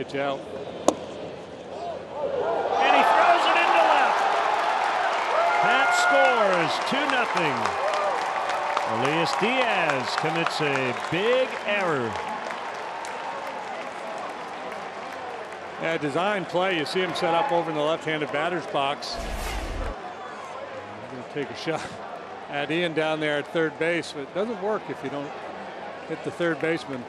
Pitch out. And he throws it into left. Happ scores 2-0. Elias Diaz commits a big error. Yeah, design play. You see him set up over in the left-handed batter's box. Going to take a shot at Ian down there at third base, but it doesn't work if you don't hit the third baseman.